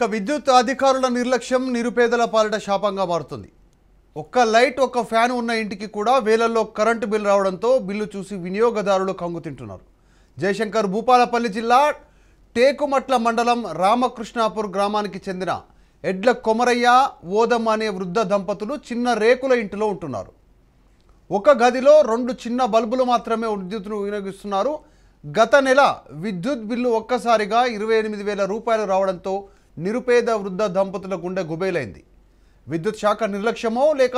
ఇక విద్యుత్ అధికారుల నిర్లక్ష్యం నిరుపేదల పాలిట శాపంగా మారుతుంది. ఒక్క లైట్ ఒక్క ఫ్యాన్ ఉన్న ఇంటికి కూడా వేలల్లో కరెంటు బిల్ రావడంతో బిల్లు చూసి వినియోగదారులు కంగుతింటున్నారు జయశంకర్ భూపాలపల్లి జిల్లా టేకుమట్ల మండలం రామకృష్ణాపూర్ గ్రామానికి చెందిన ఎడ్ల కొమరయ్య ఓదమ్మ అనే వృద్ధ దంపతులు చిన్న రేకుల ఇంటిలో ఉంటున్నారు. ఒక గదిలో రెండు చిన్న బల్బులు మాత్రమే విద్యుత్తును వినియోగిస్తున్నారు. గత నెల విద్యుత్ బిల్లు ఒక్కసారిగా ఇరవై ఎనిమిది వేల రూపాయలు రావడంతో నిరుపేద వృద్ధ దంపతుల గుండె గుబేలైంది. విద్యుత్ శాఖ నిర్లక్ష్యమో లేక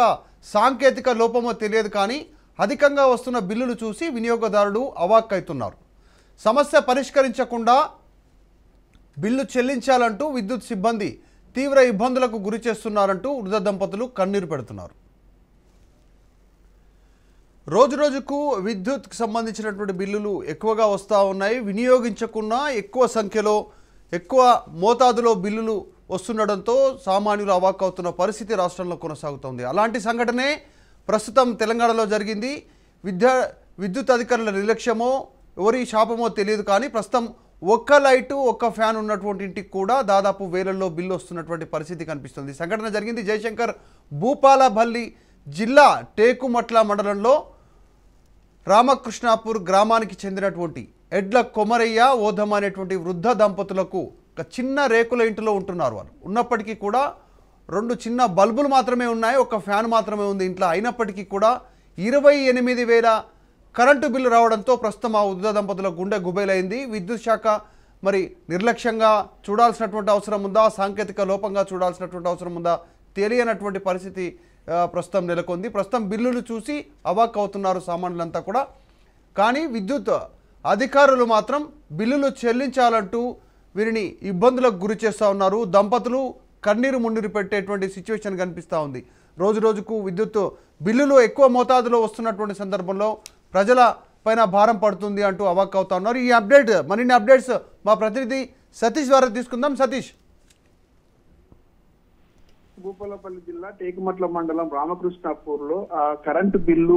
సాంకేతిక లోపమో తెలియదు కానీ అధికంగా వస్తున్న బిల్లులు చూసి వినియోగదారులు అవాక్కవుతున్నారు సమస్య పరిష్కరించకుండా బిల్లు చెల్లించాలంటూ విద్యుత్ సిబ్బంది తీవ్ర ఇబ్బందులకు గురి చేస్తున్నారంటూ వృద్ధ దంపతులు కన్నీరు పెడుతున్నారు. రోజు రోజుకు విద్యుత్కి సంబంధించినటువంటి బిల్లులు ఎక్కువగా వస్తూ ఉన్నాయి. వినియోగించకున్నా ఎక్కువ సంఖ్యలో ఎక్కువ మోతాదులో బిల్లులు వస్తుండడంతో సామాన్యులు అవాక్కవుతున్న పరిస్థితి రాష్ట్రంలో కొనసాగుతోంది. అలాంటి సంఘటనే ప్రస్తుతం తెలంగాణలో జరిగింది. విద్యా విద్యుత్ అధికారుల నిర్లక్ష్యమో ఎవరి శాపమో తెలియదు కానీ ప్రస్తుతం ఒక్క లైటు ఒక్క ఫ్యాన్ ఉన్నటువంటి ఇంటికి కూడా దాదాపు వేలల్లో బిల్లు వస్తున్నటువంటి పరిస్థితి కనిపిస్తుంది. సంఘటన జరిగింది జయశంకర్ భూపాలపల్లి జిల్లా టేకుమట్ల మండలంలో రామకృష్ణాపూర్ గ్రామానికి చెందినటువంటి ఎడ్ల కొమరయ్య ఓధమ అనేటువంటి వృద్ధ దంపతులకు ఒక చిన్న రేకుల ఇంటిలో ఉంటున్నారు వాళ్ళు ఉన్నప్పటికీ కూడా రెండు చిన్న బల్బులు మాత్రమే ఉన్నాయి ఒక ఫ్యాన్ మాత్రమే ఉంది ఇంట్లో. అయినప్పటికీ కూడా ఇరవై ఎనిమిది వేల కరెంటు బిల్లు రావడంతో ప్రస్తుతం ఆ వృద్ధ దంపతుల గుండె గుబేలైంది. విద్యుత్ శాఖ మరి నిర్లక్ష్యంగా చూడాల్సినటువంటి అవసరం ఉందా? సాంకేతిక లోపంగా చూడాల్సినటువంటి అవసరం ఉందా? తెలియనటువంటి పరిస్థితి ప్రస్తుతం నెలకొంది. ప్రస్తుతం బిల్లులు చూసి అవాక్ అవుతున్నారు సామాన్యులంతా కూడా. కానీ విద్యుత్ అధికారులు మాత్రం బిల్లులు చెల్లించాలంటూ వీరిని ఇబ్బందులకు గురి చేస్తూ ఉన్నారు. దంపతులు కన్నీరు మున్నీరు పెట్టేటువంటి సిచ్యువేషన్ కనిపిస్తూ ఉంది. రోజు రోజుకు విద్యుత్ బిల్లులు ఎక్కువ మోతాదులో వస్తున్నటువంటి సందర్భంలో ప్రజల పైన భారం పడుతుంది అంటూ అవాక్ అవుతా ఉన్నారు. ఈ అప్డేట్ మరిన్ని అప్డేట్స్ మా ప్రతినిధి సతీష్ ద్వారా తీసుకుందాం. సతీష్. భూపాలపల్లి జిల్లా టేకుమట్ల మండలం రామకృష్ణాపూర్లో కరెంటు బిల్లు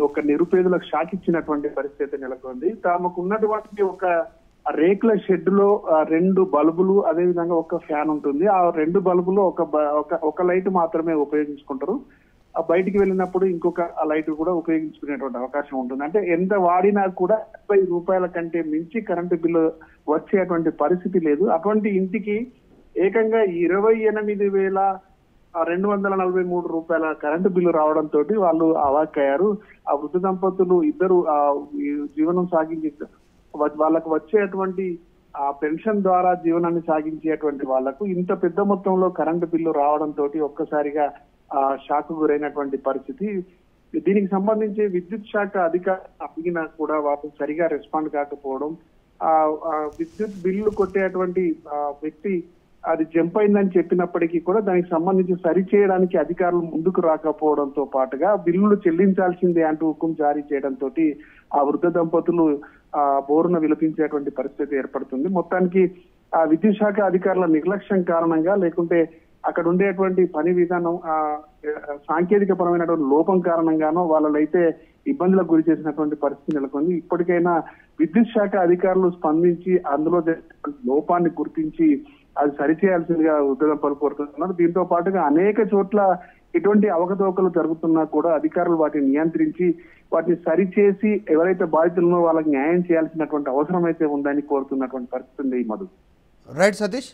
ఒక నిరుపేదలకు షాక్ ఇచ్చినటువంటి పరిస్థితి నెలకొంది. తమకు ఉన్నటువంటి ఒక రేకుల షెడ్లో రెండు బల్బులు అదే విధంగా ఒక ఫ్యాన్ ఉంటుంది. ఆ రెండు బల్బులు ఒక బ- ఒక- ఒక లైట్ మాత్రమే ఉపయోగించుకుంటారు. ఆ బయటికి వెళ్ళినప్పుడు ఇంకొక ఆ లైట్ కూడా ఉపయోగించుకునేటువంటి అవకాశం ఉంటుంది. అంటే ఎంత వాడినా కూడా ముప్పై రూపాయల కంటే మించి కరెంటు బిల్లు వచ్చేటువంటి పరిస్థితి లేదు. అటువంటి ఇంటికి ఏకంగా ఇరవై ఎనిమిది వేల రెండు వందల నలభై మూడు రూపాయల కరెంటు బిల్లు రావడంతో వాళ్ళు అవాక్కయ్యారు. ఆ వృద్ధ దంపతులు ఇద్దరు జీవనం సాగించి వాళ్ళకు వచ్చేటువంటి ఆ పెన్షన్ ద్వారా జీవనాన్ని సాగించేటువంటి వాళ్ళకు ఇంత పెద్ద మొత్తంలో కరెంటు బిల్లు రావడంతో ఒక్కసారిగా ఆ షాక్ గురైనటువంటి పరిస్థితి. దీనికి సంబంధించి విద్యుత్ శాఖ అధికారులు అడిగినా కూడా వాళ్ళు సరిగా రెస్పాండ్ కాకపోవడం ఆ విద్యుత్ బిల్లు కొట్టేటువంటి వ్యక్తి అది జంప్ అయిందని చెప్పినప్పటికీ కూడా దానికి సంబంధించి సరి చేయడానికి అధికారులు ముందుకు రాకపోవడంతో పాటుగా బిల్లులు చెల్లించాల్సిందే అంటూ హుకుం జారీ చేయడంతో ఆ వృద్ధ దంపతులు ఆ బోరున విలపించేటువంటి పరిస్థితి ఏర్పడుతుంది. మొత్తానికి ఆ విద్యుత్ శాఖ అధికారుల నిర్లక్ష్యం కారణంగా లేకుంటే అక్కడ ఉండేటువంటి పని విధానం ఆ సాంకేతిక పరమైనటువంటి లోపం కారణంగానో వాళ్ళైతే ఇబ్బందులకు గురి చేసినటువంటి పరిస్థితి నెలకొంది. ఇప్పటికైనా విద్యుత్ శాఖ అధికారులు స్పందించి అందులో లోపాన్ని గుర్తించి అది సరిచేయాల్సిందిగా ఉద్యోగం కోరుతున్నారు దీంతో పాటుగా అనేక చోట్ల ఇటువంటి అవకతవకలు జరుగుతున్నా కూడా అధికారులు వాటిని నియంత్రించి వాటిని సరిచేసి ఎవరైతే బాధితులున్నో వాళ్ళకి న్యాయం చేయాల్సినటువంటి అవసరం అయితే ఉందని కోరుతున్నటువంటి పరిస్థితి ఉంది ఈ మధు. రైట్ సతీష్